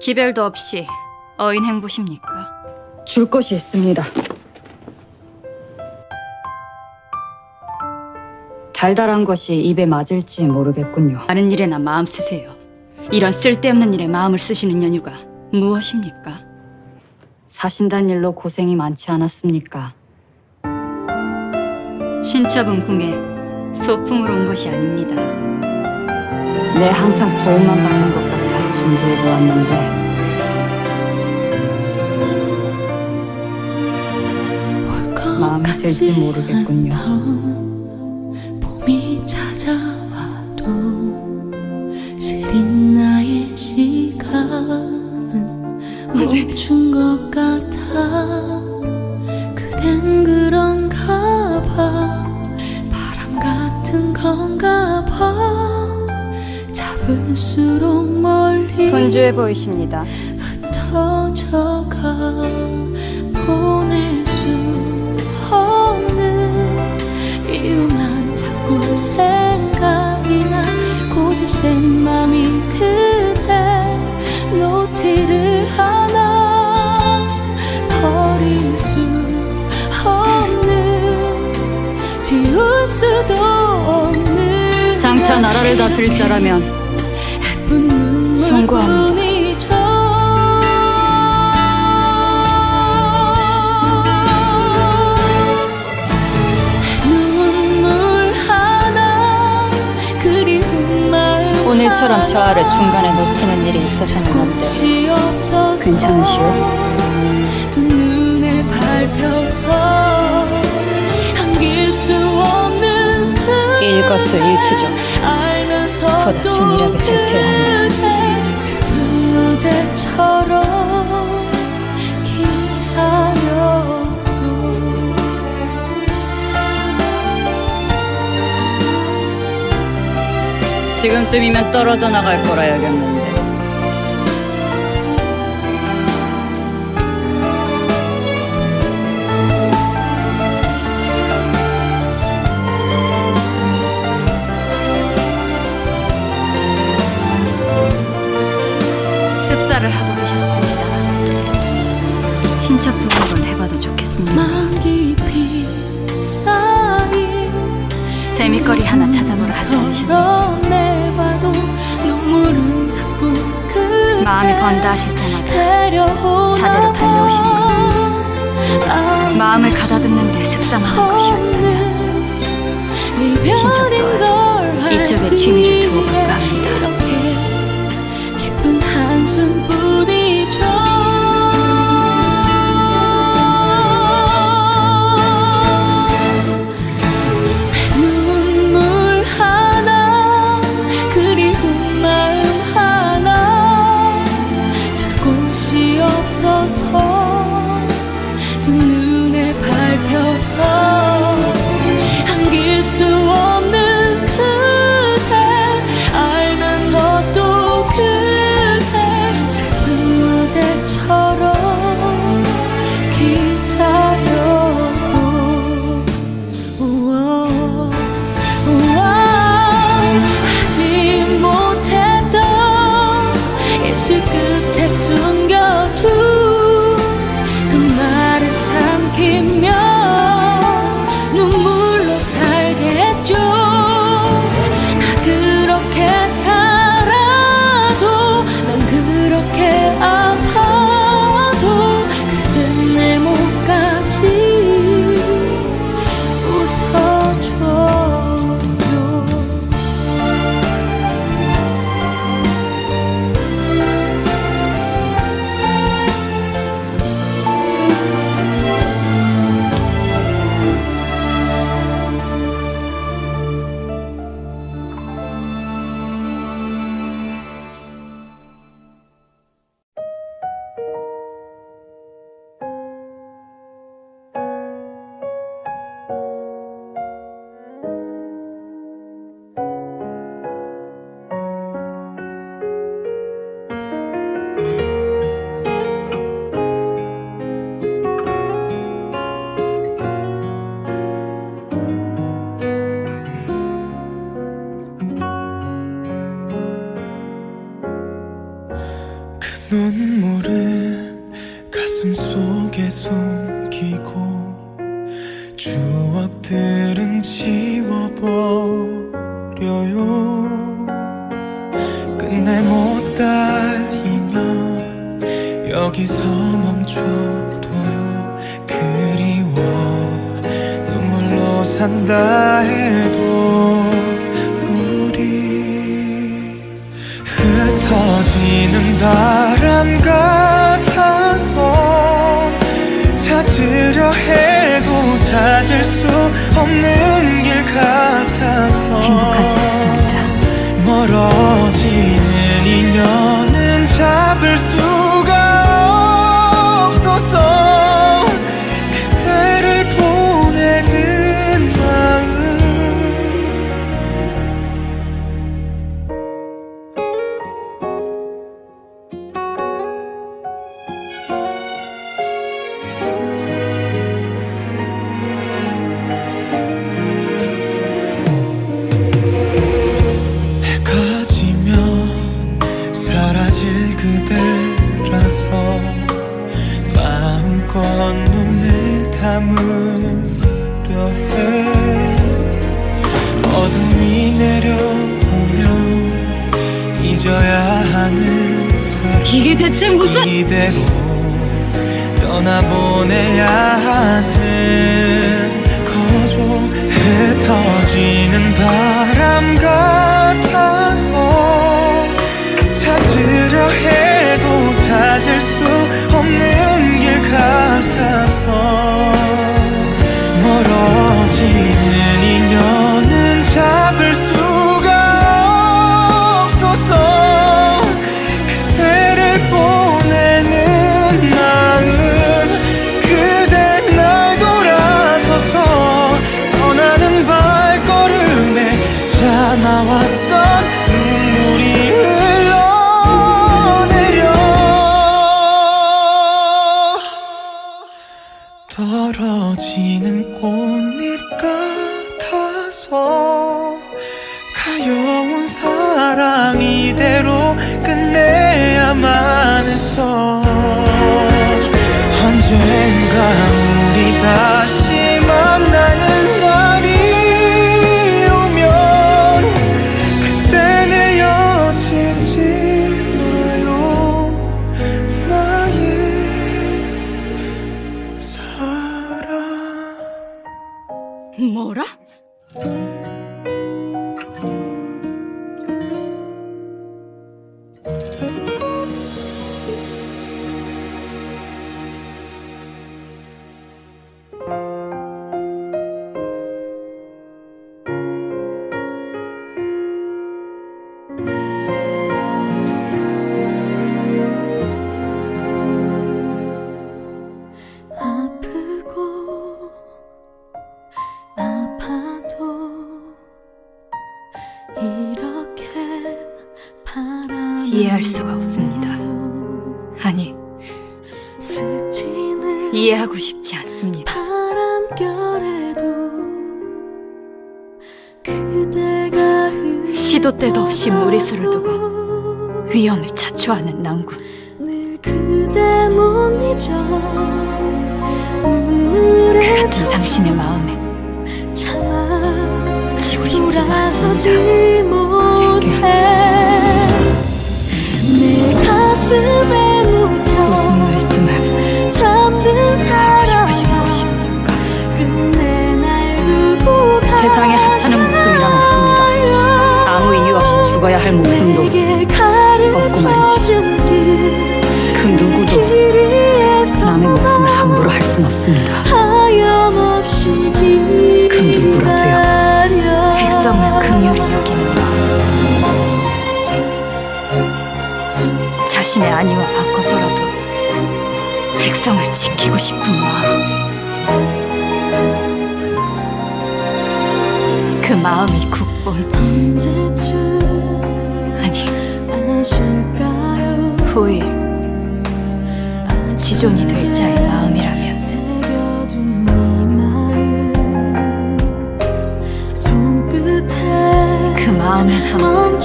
기별도 없이 어인 행보십니까? 줄 것이 있습니다. 달달한 것이 입에 맞을지 모르겠군요. 다른 일에나 마음 쓰세요. 이런 쓸데없는 일에 마음을 쓰시는 연유가 무엇입니까? 사신단 일로 고생이 많지 않았습니까? 신첩은 궁에 소풍으로 온 것이 아닙니다. 내 항상 도움만 받는 것 같아 준비해 보았는데 들지 모르겠군요. 봄이 찾아와도 시린 나의 시간은 멈춘 것 같아 그댄 그런가 봐 바람 같은 건가 봐 잡을수록 멀리 분주해 보이십니다. 흩어져가 보낼 생각이 나 고집센 맘이 그대 놓지를 않아 버릴 수 없는 지울 수도 없는 장차 나라를 다스릴 자라면 송구합니다. 오늘처럼 저 아를 중간에 놓치는 일이 있어서는 안 돼. 괜찮으시오? 두 눈에 밟혀서 안길 수 없는 그 일거수 일투족. 알면서 보다 준일하게 살펴야 한다. 지금쯤이면 떨어져 나갈 거라 여겼는데 습사를 하고 계셨습니다. 신첩도 한번 해봐도 좋겠습니다. 재미거리 하나 찾아보러 하지 않으셨는지. 마음이 번다 하실 때마다. 사대로 달려오시는 아, 마음을 가다듬는데 습사만 한 것이었다면 신청 또한 걸 이쪽에 취미를 두어 볼까 합니다. 산다 해도 우리 흩어지는 바람 같아서 찾으려 해도 찾을 수 없는 길 같아서 행복하지 않습니다. 멀어지는 인연은 잡을 수 담으려 해. 어둠이 내려오면 잊어야 하는 사람 이게 대체 무슨... 이대로 떠나보내야 하는 거죠 흩어지는 바람 같아서 찾으려 해도 찾을 수 없는 길 같아서 멀 떨어지는 꽃잎 같아서 가여운 사랑 이대로 끝내야만 했어. 언젠가 우리 다시 뭐라? 이해할 수가 없습니다. 아니, 이해하고 싶지 않습니다. 시도 때도 없이 무리수를 두고 위험을 자초하는 눈물에 그 같은 당신의 마음에 지고 싶지도 않습니다. 세상에 하찮은 목숨이란 없습니다. 아무 이유 없이 죽어야 할 목숨도 없고 말이지. 그 누구도 남의 목숨을 함부로 할 순 없습니다. 자신의 안위와 바꿔서라도 백성을 지키고 싶은 마음. 그 마음이 국본 아니 후일 지존이 될 자의 마음이라면 그 마음엔 한번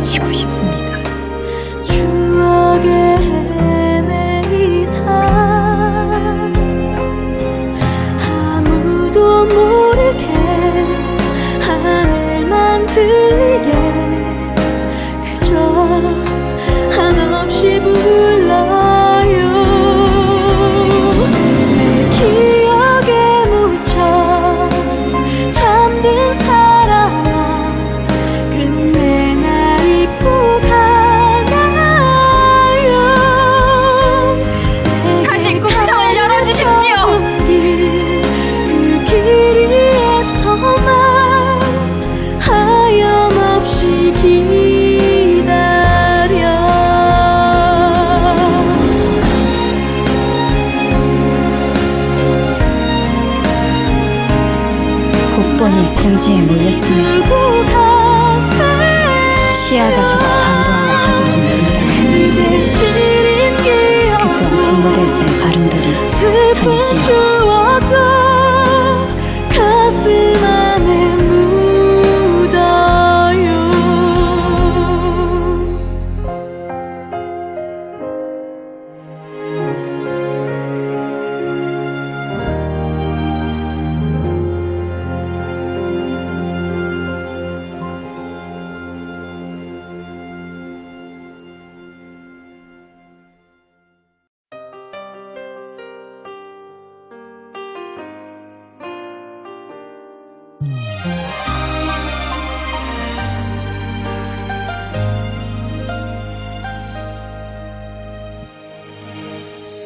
치고 싶습니다. 두고 가세 시야가 좁아 방도 하나 찾아줍니다. 그대 시린 기억 그 또한 공모될 제 발음들이 슬픈 단지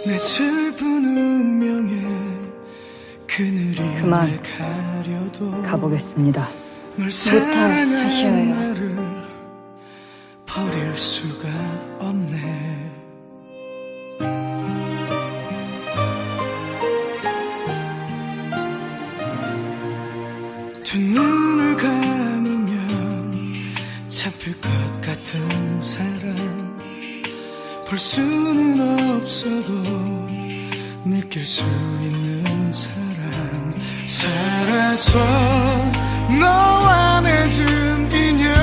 내 슬픈 운명에 그늘이 그만. 가보겠습니다. 널 부탁하셔요. 볼 수는 없어도 느낄 수 있는 사랑 살아서 너와 맺은 인연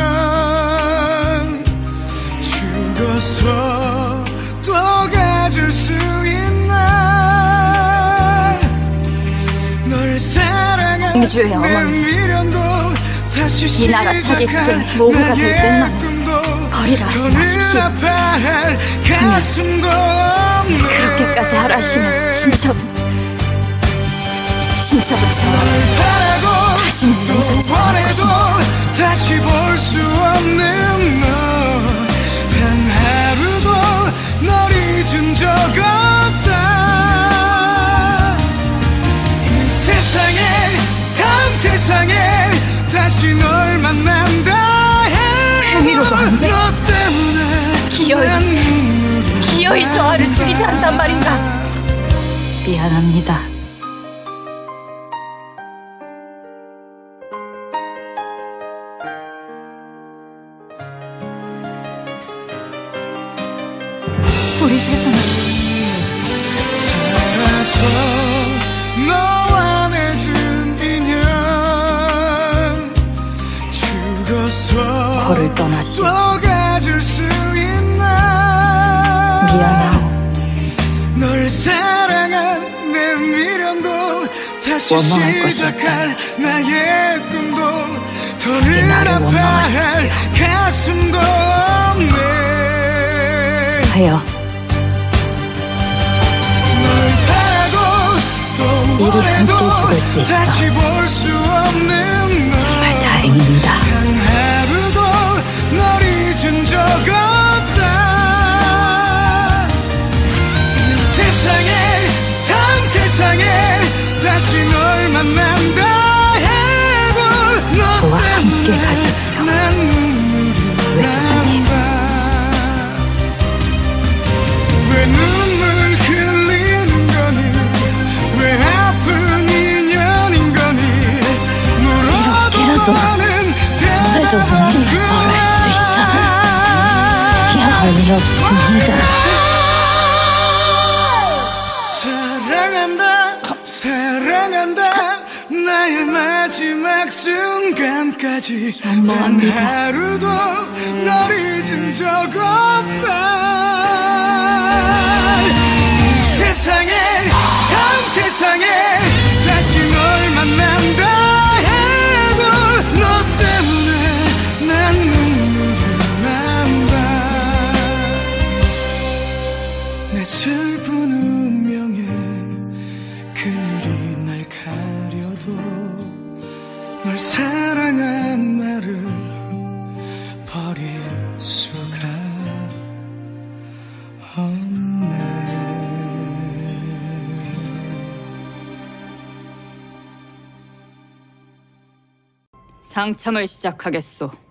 죽어서 또 가질 수 있나 널 사랑한 내. 미련도 다시 이 나라 시작할 지존에 모호가 될 꿈도 거리라 하지 더 마십시오. 없네. 그렇게까지 하라시면 신첩은 신첩은 저 다시는 용서치 않을 것입니다. 다시 볼 수 없는 너단 하루도 널 잊은 적 없다 이 세상에 다음 세상에 다시 널 만난다 해도. 너 때문에 기어이. 기어이 저 아를 죽이지 않단 말인가? 미안합니다. 우리 살아서 너와 맺은 인연 죽어서 거를 떠나시 미안하오. 널 사랑한 내 미련도 다시 원망할 것이 시작할 나의 꿈도 더 그게 나를 원망하십시오. 눈아파할 가슴도 없네 하여 널 바라고 또 이리 함께 죽을 수 있어. 다시 볼수 없는 너 정말 다행입니다. 단 하루도 널 잊은 적 없다 원인을 벌할 수 있어. 그냥 어리 없습니다. 사랑한다 사랑한다 널 나의 마지막 순간까지 단. 하루도 널 잊은 적 없다 이 세상에 다음 세상에 상참을 시작하겠소.